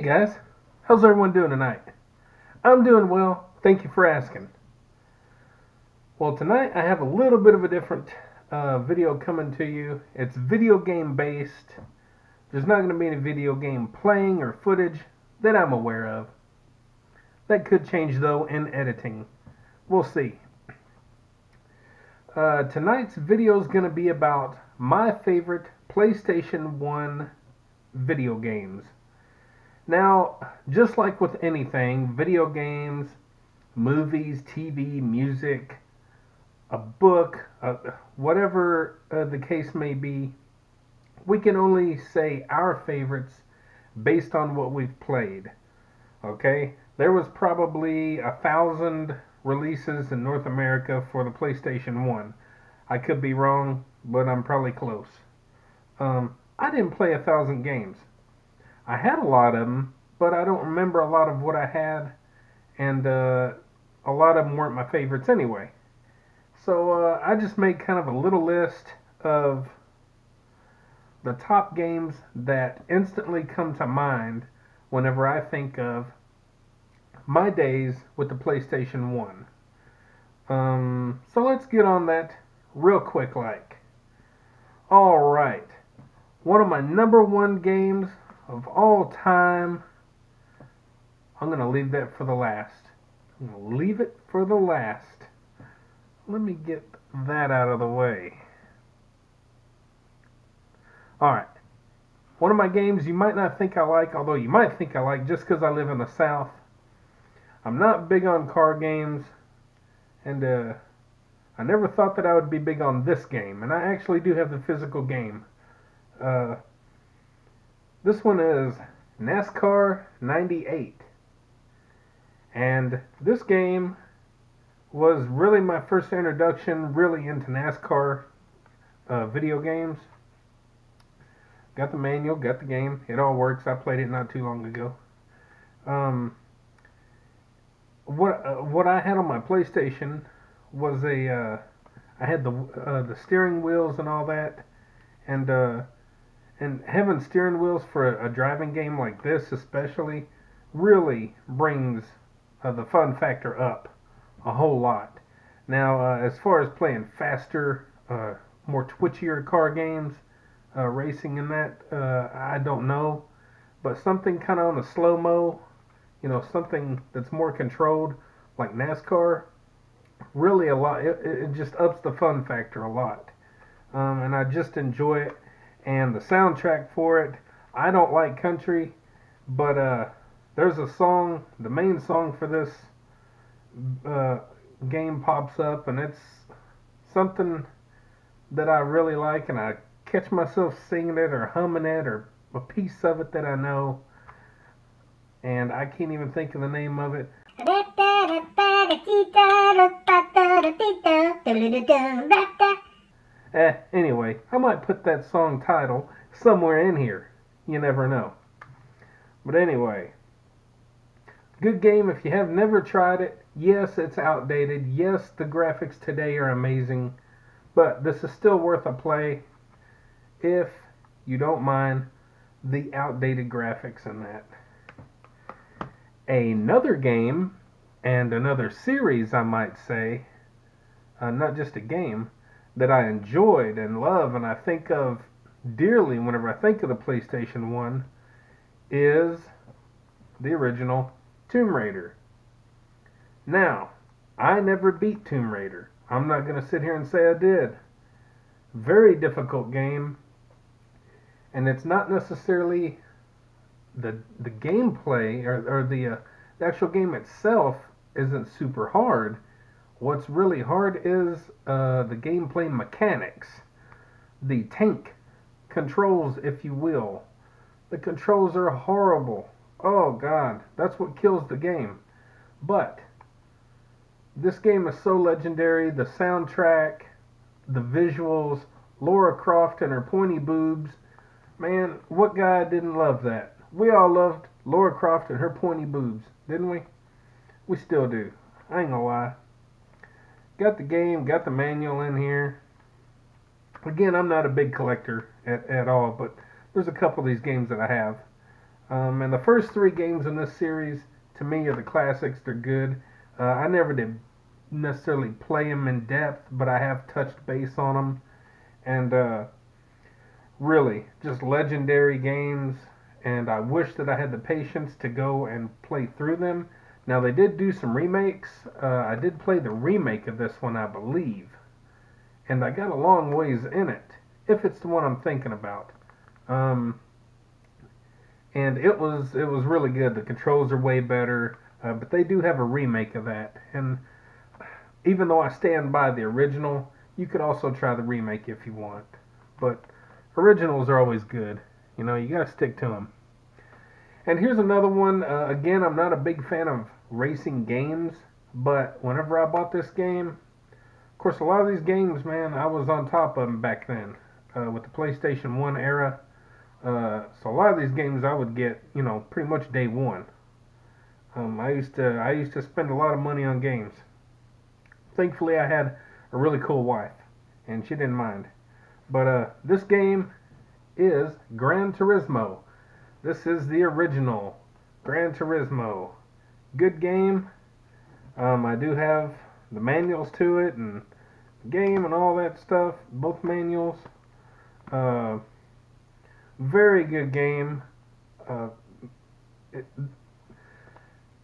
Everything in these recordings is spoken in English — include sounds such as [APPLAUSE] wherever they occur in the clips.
guys, how's everyone doing tonight? I'm doing well, thank you for asking. Well, tonight I have a little bit of a different uh, video coming to you. It's video game based. There's not going to be any video game playing or footage that I'm aware of. That could change though in editing. We'll see. Uh, tonight's video is going to be about my favorite PlayStation 1 video games. Now, just like with anything, video games, movies, TV, music, a book, uh, whatever uh, the case may be, we can only say our favorites based on what we've played. Okay? There was probably a thousand releases in North America for the PlayStation 1. I could be wrong, but I'm probably close. Um, I didn't play a thousand games. I had a lot of them, but I don't remember a lot of what I had, and uh, a lot of them weren't my favorites anyway. So uh, I just made kind of a little list of the top games that instantly come to mind whenever I think of my days with the PlayStation 1. Um, so let's get on that real quick like. Alright. One of my number one games of all time. I'm going to leave that for the last. I'm going to leave it for the last. Let me get that out of the way. Alright. One of my games you might not think I like, although you might think I like just because I live in the South. I'm not big on car games, and uh, I never thought that I would be big on this game, and I actually do have the physical game. Uh, this one is NASCAR 98. And this game was really my first introduction really into NASCAR uh, video games. Got the manual, got the game. It all works. I played it not too long ago. Um, what uh, what I had on my PlayStation was a uh, I had the uh, the steering wheels and all that, and uh, and having steering wheels for a, a, driving game like this especially really brings uh, the fun factor up a whole lot. Now, uh, as far as playing faster, uh, more twitchier car games, uh, racing in that, uh, I don't know. But something kind of on the slow mo, you know, something that's more controlled, like NASCAR, really a lot. It, it just ups the fun factor a lot. Um, and I just enjoy it. And the soundtrack for it, I don't like country, but uh, there's a song, the main song for this uh, game pops up, and it's something that I really like, and I catch myself singing it or humming it or a piece of it that I know, and I can't even think of the name of it. Eh, anyway, I might put that song title somewhere in here. You never know. But anyway, good game if you have never tried it. Yes, it's outdated. Yes, the graphics today are amazing. But this is still worth a play if you don't mind the outdated graphics in that. Another game and another series, I might say, uh, not just a game, that I enjoyed and love and I think of dearly whenever I think of the PlayStation 1 is the original Tomb Raider. Now, I never beat Tomb Raider. I'm not going to sit here and say I did. Very difficult game. And it's not necessarily the the gameplay or, or the, uh, the actual game itself isn't super hard. What's really hard is uh, the gameplay mechanics, the tank controls, if you will. The controls are horrible. Oh god, that's what kills the game. But this game is so legendary. The soundtrack, the visuals, Lara Croft and her pointy boobs. Man, what guy didn't love that? We all loved Lara Croft and her pointy boobs, didn't we? We still do. I ain't gonna lie. Got the game, got the manual in here. Again, I'm not a big collector at, at all, but there's a couple of these games that I have. Um, and the first three games in this series, to me, are the classics. They're good. Uh, I never did necessarily play them in depth, but I have touched base on them. And uh, really, just legendary games. And I wish that I had the patience to go and play through them. Now, they did do some remakes. Uh, I did play the remake of this one, I believe. And I got a long ways in it, if it's the one I'm thinking about. Um, and it was it was really good. The controls are way better, uh, but they do have a remake of that. And even though I stand by the original, you could also try the remake if you want. But originals are always good. You know, you gotta stick to them. And here's another one. Uh, again, I'm not a big fan of racing games, but whenever I bought this game, of course, a lot of these games, man, I was on top of them back then uh, with the PlayStation 1 era. Uh, so a lot of these games I would get, you know, pretty much day one. Um, I used to I used to spend a lot of money on games. Thankfully, I had a really cool wife, and she didn't mind. But uh, this game is Gran Turismo. This is the original Gran Turismo. Good game. Um, I do have the manuals to it and the game and all that stuff. Both manuals. Uh, very good game. Uh, it,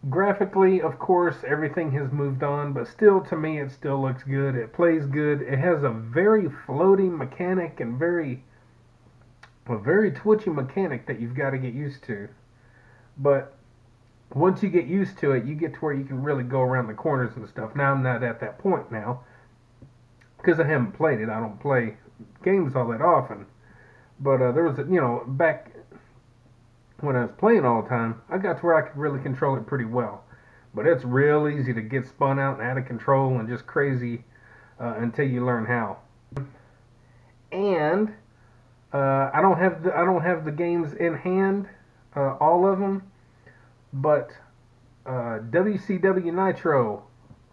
graphically, of course, everything has moved on, but still, to me, it still looks good. It plays good. It has a very floating mechanic and very, a very twitchy mechanic that you've got to get used to. But once you get used to it, you get to where you can really go around the corners and stuff. Now I'm not at that point now because I haven't played it. I don't play games all that often. But uh, there was, a, you know, back when I was playing all the time, I got to where I could really control it pretty well. But it's real easy to get spun out and out of control and just crazy uh, until you learn how. And uh, I don't have the I don't have the games in hand, uh, all of them, but WCW uh, Nitro,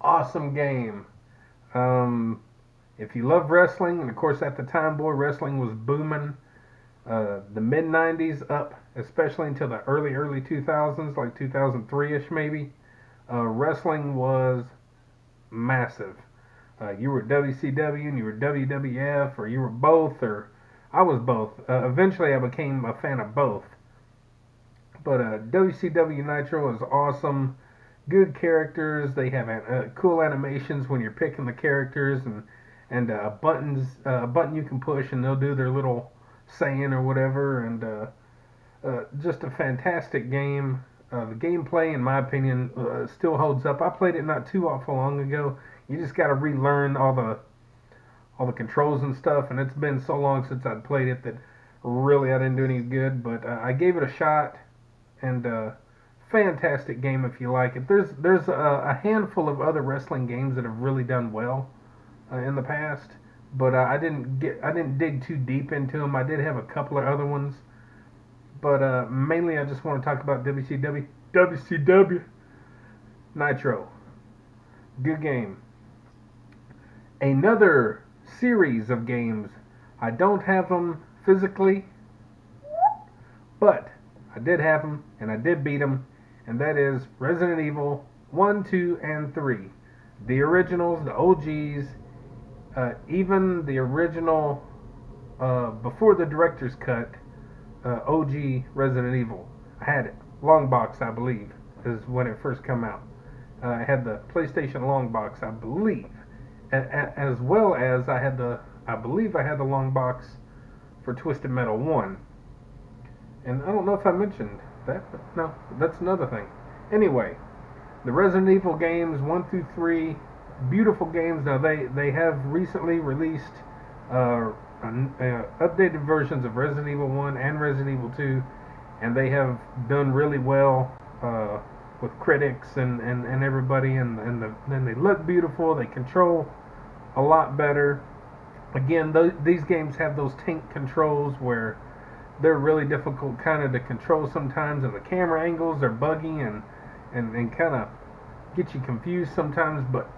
awesome game. Um, if you love wrestling, and of course at the time, boy, wrestling was booming. Uh, the mid 90s up, especially until the early, early 2000s, like 2003 ish maybe, uh, wrestling was massive. Uh, you were WCW and you were WWF, or you were both, or I was both. Uh, eventually, I became a fan of both. But uh, WCW Nitro is awesome. Good characters. They have uh, cool animations when you're picking the characters, and and buttons, a button you can push, and they'll do their little saying or whatever, and uh, uh, just a fantastic game. Uh, the gameplay, in my opinion, uh, still holds up. I played it not too awful long ago. You just got to relearn all the all the controls and stuff, and it's been so long since I'd played it that really I didn't do any good. But uh, I gave it a shot, and uh, fantastic game if you like it. There's there's a, a handful of other wrestling games that have really done well uh, in the past but uh, I didn't get I didn't dig too deep into them. I did have a couple of other ones, but uh, mainly I just want to talk about WCW WCW Nitro. Good game. Another series of games. I don't have them physically, but I did have them and I did beat them, and that is Resident Evil 1, 2, and 3. The originals, the OGs, uh, even the original, uh, before the director's cut, uh, OG Resident Evil, I had it. Long box, I believe, is when it first came out. Uh, I had the PlayStation long box, I believe, as well as I had the, I believe I had the long box for Twisted Metal 1. And I don't know if I mentioned that, but no, that's another thing. Anyway, the Resident Evil games 1 through 3 beautiful games. Now they they have recently released uh, uh, updated versions of Resident Evil 1 and Resident Evil 2, and they have done really well uh, with critics and, and, and everybody, and and the, then they look beautiful. They control a lot better. Again, these games have those tank controls where they're really difficult kind of to control sometimes, and the camera angles are buggy and and, and kind of get you confused sometimes, but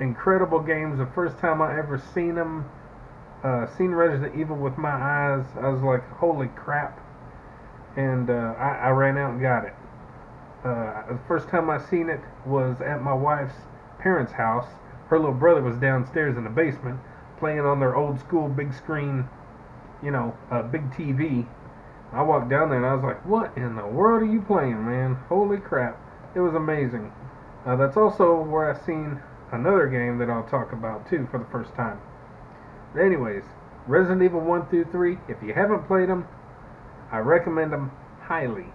incredible games. The first time I ever seen them, uh, seen Resident Evil with my eyes, I was like, holy crap. and uh, I, I ran out and got it. Uh, the first time I seen it was at my wife's parents' house. Her little brother was downstairs in the basement playing on their old school big screen, you know, uh, big TV. I walked down there and I was like, "What in the world are you playing, man? Holy crap!" It was amazing. Uh, that's also where I seen another game that I'll talk about too for the first time. But anyways, Resident Evil 1 through 3. If you haven't played them, I recommend them highly.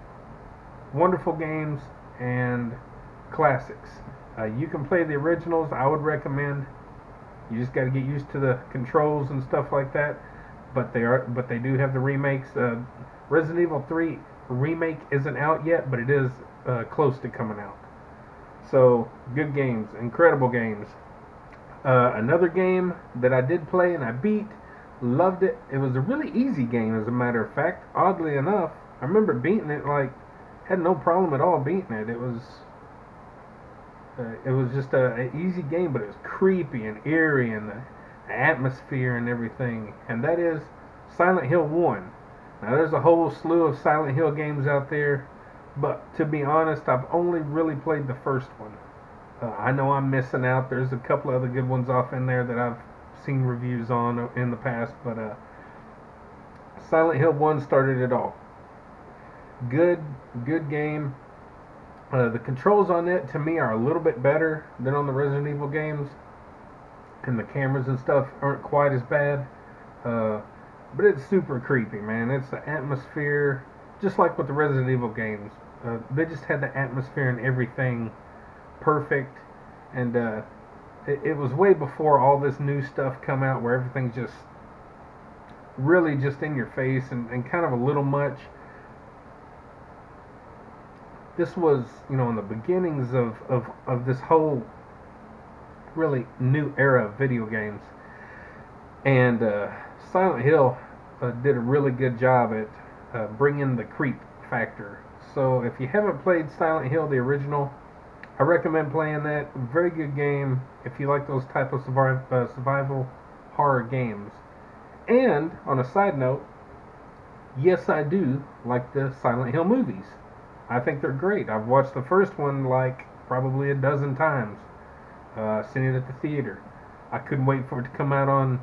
Wonderful games and classics. Uh, you can play the originals. I would recommend. You just got to get used to the controls and stuff like that. But they are, but they do have the remakes. Uh, Resident Evil 3 remake isn't out yet, but it is uh, close to coming out. So good games, incredible games. Uh, another game that I did play and I beat, loved it. It was a really easy game, as a matter of fact. Oddly enough, I remember beating it like had no problem at all beating it. It was uh, it was just a, an easy game, but it was creepy and eerie and the, atmosphere and everything. And that is Silent Hill One. Now there's a whole slew of Silent Hill games out there, but to be honest, I've only really played the first one. Uh, I know I'm missing out. There's a couple other good ones off in there that I've seen reviews on in the past, but uh, Silent Hill 1 started it all. Good, good game. Uh, the controls on it to me are a little bit better than on the Resident Evil games, and the cameras and stuff aren't quite as bad. Uh, but it's super creepy, man. It's the atmosphere, just like with the Resident Evil games. Uh, they just had the atmosphere and everything perfect, and uh, it, it was way before all this new stuff come out where everything's just really just in your face and, and kind of a little much. This was, you know, in the beginnings of, of, of this whole really new era of video games. And uh, Silent Hill uh, did a really good job at uh, bringing the creep factor. So if you haven't played Silent Hill, the original, I recommend playing that. Very good game if you like those type of uh, survival horror games. And on a side note, yes, I do like the Silent Hill movies. I think they're great. I've watched the first one like probably a dozen times. Uh, seen it at the theater. I couldn't wait for it to come out on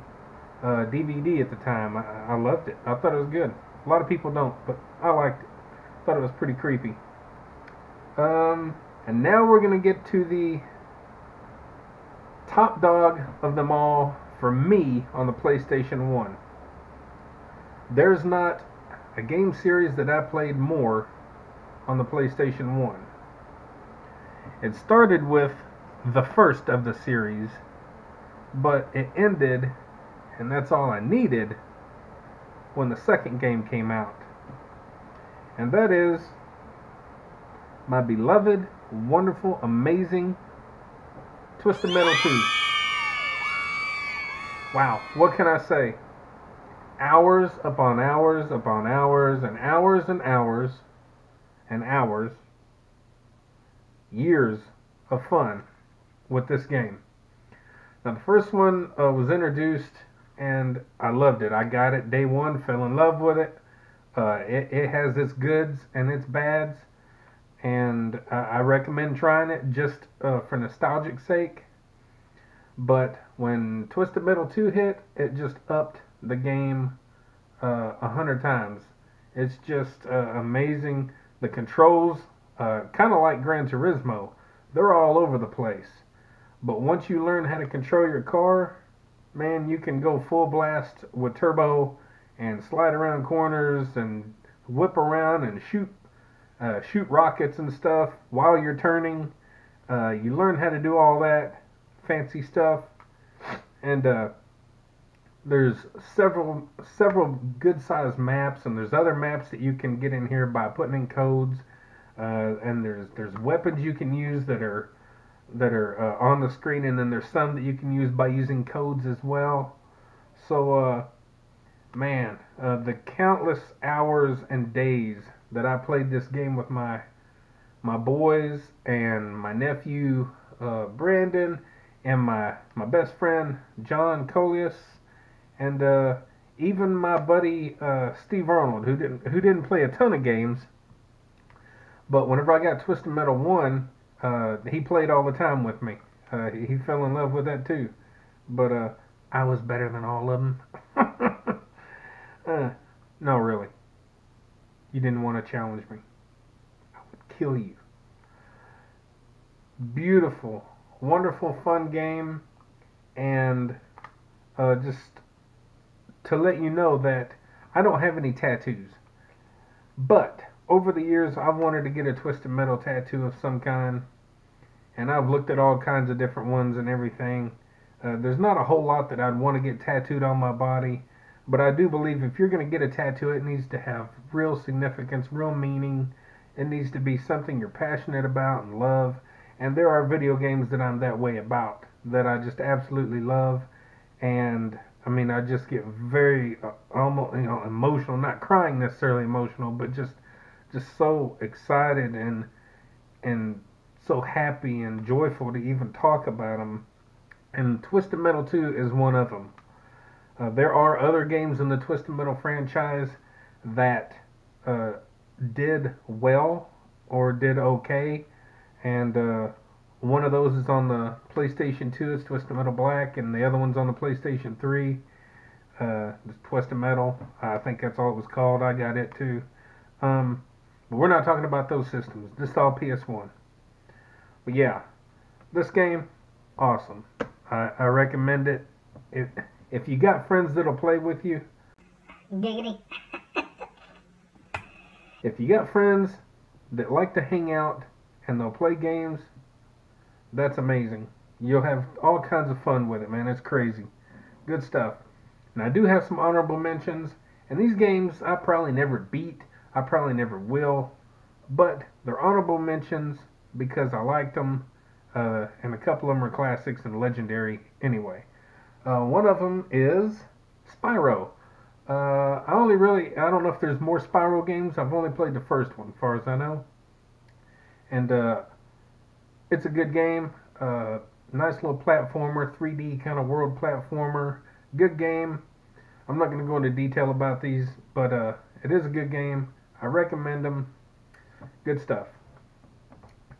uh, DVD at the time. I, I loved it. I thought it was good. A lot of people don't, but I liked it. Thought it was pretty creepy. Um, and now we're gonna get to the top dog of them all for me on the PlayStation 1. There's not a game series that I played more on the PlayStation 1. It started with the first of the series, but it ended and that's all I needed when the second game came out. And that is my beloved, wonderful, amazing Twisted Metal 2. Wow, what can I say? Hours upon hours upon hours and hours and hours and hours, years of fun with this game. Now, the first one uh, was introduced and I loved it. I got it day one, fell in love with it. Uh, it, it has its goods and its bads, and I recommend trying it just uh, for nostalgic sake. But when Twisted Metal 2 hit, it just upped the game uh, a hundred times. It's just uh, amazing. The controls, uh, kind of like Gran Turismo, they're all over the place. But once you learn how to control your car, man, you can go full blast with turbo and slide around corners and whip around and shoot uh, shoot rockets and stuff while you're turning. Uh, you learn how to do all that fancy stuff, and uh, there's several several good sized maps, and there's other maps that you can get in here by putting in codes. Uh, and there's there's weapons you can use that are that are uh, on the screen, and then there's some that you can use by using codes as well. So, uh, man, uh, the countless hours and days that I played this game with my my boys and my nephew uh, Brandon and my my best friend John Colius, and uh, even my buddy uh, Steve Arnold, who didn't who didn't play a ton of games, but whenever I got Twisted Metal One, uh, he played all the time with me. Uh, he fell in love with that too, but uh, I was better than all of them. [LAUGHS] uh, no, really. You didn't want to challenge me. I would kill you. Beautiful, wonderful, fun game, and uh, just to let you know that I don't have any tattoos. But over the years, I've wanted to get a Twisted Metal tattoo of some kind, and I've looked at all kinds of different ones and everything. Uh, there's not a whole lot that I'd want to get tattooed on my body, but I do believe if you're going to get a tattoo, it needs to have real significance, real meaning. It needs to be something you're passionate about and love. And there are video games that I'm that way about that I just absolutely love. And I mean, I just get very uh, almost you know emotional, not crying necessarily emotional, but just just so excited and and so happy and joyful to even talk about them. And Twisted Metal 2 is one of them. Uh, there are other games in the Twisted Metal franchise that uh, did well or did okay, and uh, one of those is on the PlayStation 2. It's Twisted Metal Black, and the other one's on the PlayStation 3. Uh, Twisted Metal. I think that's all it was called. I got it too. Um, but we're not talking about those systems. This is all PS1. But yeah, this game, awesome. I, I recommend it. If if you got friends that'll play with you, Giggity. if you got friends that like to hang out and they'll play games, that's amazing. You'll have all kinds of fun with it, man. It's crazy. Good stuff. And I do have some honorable mentions. And these games I probably never beat. I probably never will. But they're honorable mentions because I liked them. Uh, and a couple of them are classics and legendary anyway. Uh, one of them is Spyro. Uh, I only really, I don't know if there's more Spyro games. I've only played the first one, as far as I know. And uh, it's a good game. Uh, nice little platformer, 3D kind of world platformer. Good game. I'm not going to go into detail about these, but uh, it is a good game. I recommend them. Good stuff.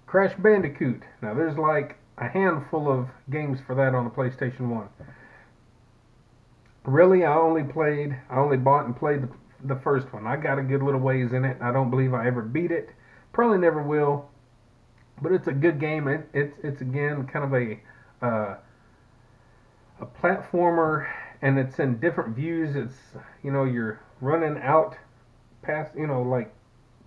Crash Bandicoot. Now, there's like a handful of games for that on the PlayStation 1. Really, I only played, I only bought and played the, the first one. I got a good little ways in it. I don't believe I ever beat it. Probably never will. But it's a good game. It, it's it's again kind of a uh, a platformer, and it's in different views. It's you know you're running out past you know like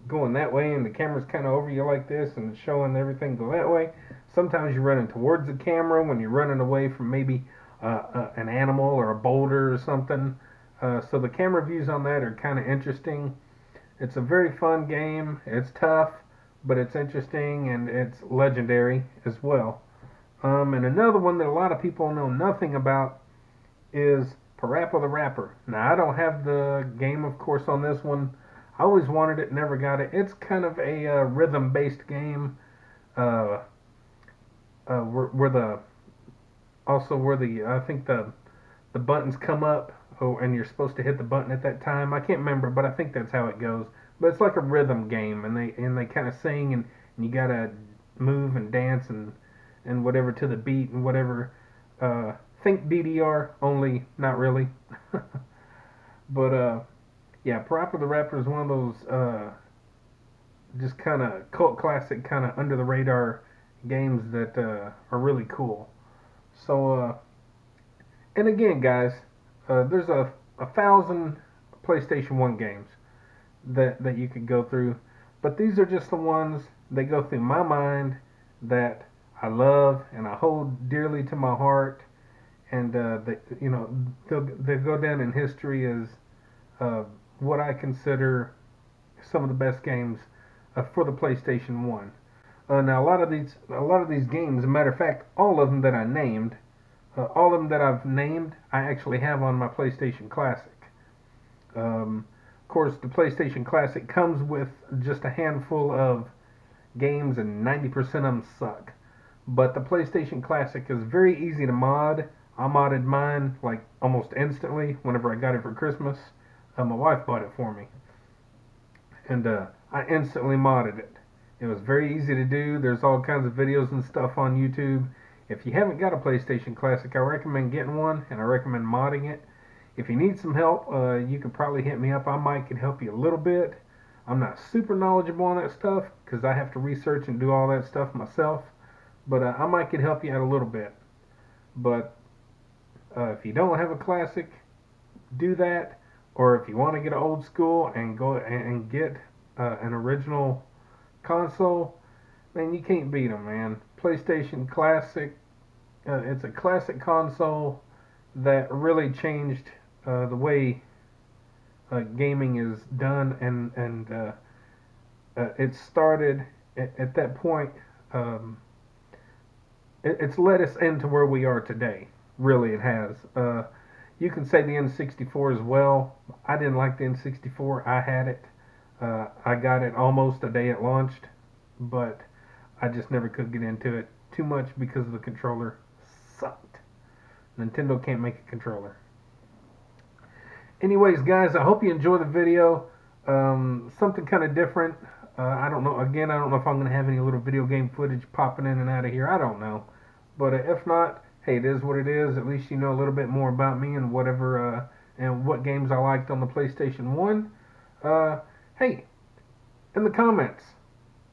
going that way, and the camera's kind of over you like this, and it's showing everything go that way. Sometimes you're running towards the camera when you're running away from maybe uh, uh, an animal or a boulder or something. Uh, so the camera views on that are kind of interesting. It's a very fun game. It's tough, but it's interesting and it's legendary as well. Um, and another one that a lot of people know nothing about is Parappa the Rapper. Now I don't have the game, of course, on this one. I always wanted it, never got it. It's kind of a uh, rhythm-based game, uh, uh, where, where the also where the I think the the buttons come up, oh, and you're supposed to hit the button at that time. I can't remember, but I think that's how it goes. But it's like a rhythm game, and they and they kind of sing, and, and you gotta move and dance and and whatever to the beat and whatever. Uh, think DDR, only not really. [LAUGHS] but uh, yeah, Parappa the Rapper is one of those uh, just kind of cult classic, kind of under the radar games that uh, are really cool. So, uh, and again, guys, uh, there's a, a thousand PlayStation 1 games that, that you could go through, but these are just the ones that go through my mind that I love and I hold dearly to my heart, and uh, you know they'll, they'll go down in history as uh, what I consider some of the best games uh, for the PlayStation 1. Uh, now a lot of these, a lot of these games, matter of fact, all of them that I named, uh, all of them that I've named, I actually have on my PlayStation Classic. Um, of course, the PlayStation Classic comes with just a handful of games, and 90% of them suck. But the PlayStation Classic is very easy to mod. I modded mine like almost instantly whenever I got it for Christmas. Uh, my wife bought it for me, and uh, I instantly modded it. It was very easy to do. There's all kinds of videos and stuff on YouTube. If you haven't got a PlayStation Classic, I recommend getting one, and I recommend modding it. If you need some help, uh, you can probably hit me up. I might can help you a little bit. I'm not super knowledgeable on that stuff because I have to research and do all that stuff myself. But uh, I might can help you out a little bit. But uh, if you don't have a classic, do that. Or if you want to get an old school and go and get uh, an original console, man, you can't beat them, man. PlayStation Classic, uh, it's a classic console that really changed uh, the way uh, gaming is done, and and uh, uh, it started at, at that point. Um, it, it's led us into where we are today. Really, it has. You can say the N64 as well. I didn't like the N64. I had it. I got it almost a day it launched, but I just never could get into it too much because the controller sucked. Nintendo can't make a controller anyways, guys, I hope you enjoy the video. Um, something kind of different. Uh, I don't know. Again, I don't know if I'm going to have any little video game footage popping in and out of here. I don't know. But uh, if not, hey, it is what it is. At least you know a little bit more about me and whatever uh, and what games I liked on the PlayStation 1. Uh, hey, in the comments,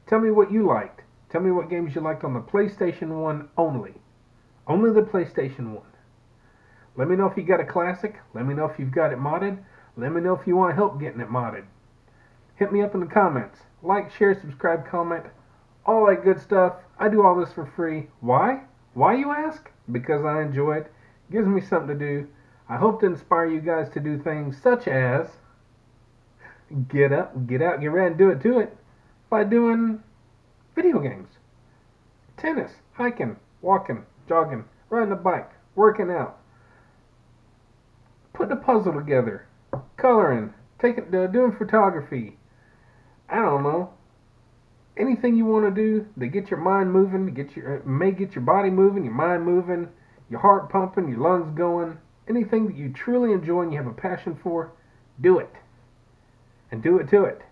tell me what you liked. Tell me what games you liked on the PlayStation 1 only. Only the PlayStation 1. Let me know if you got a classic. Let me know if you've got it modded. Let me know if you want help getting it modded. Hit me up in the comments. Like, share, subscribe, comment, all that good stuff. I do all this for free. Why? Why you ask? Because I enjoy it. Gives me something to do. I hope to inspire you guys to do things such as get up, get out, get ready, and do it to it by doing video games, tennis, hiking, walking, jogging, riding a bike, working out, putting a puzzle together, coloring, taking, uh, doing photography. I don't know. Anything you want to do to get your mind moving, to get your uh, may get your body moving, your mind moving, your heart pumping, your lungs going. Anything that you truly enjoy and you have a passion for, do it. And do it to it.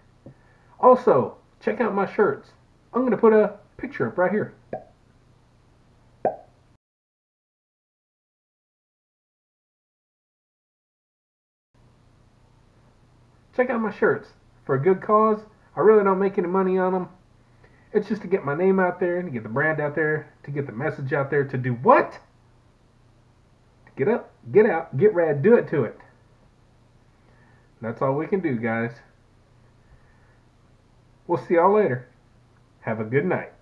Also, check out my shirts. I'm going to put a picture up right here. Check out my shirts for a good cause. I really don't make any money on them. It's just to get my name out there, to get the brand out there, to get the message out there, to do what? Get up, get out, get rad, do it to it. That's all we can do, guys. We'll see y'all later. Have a good night.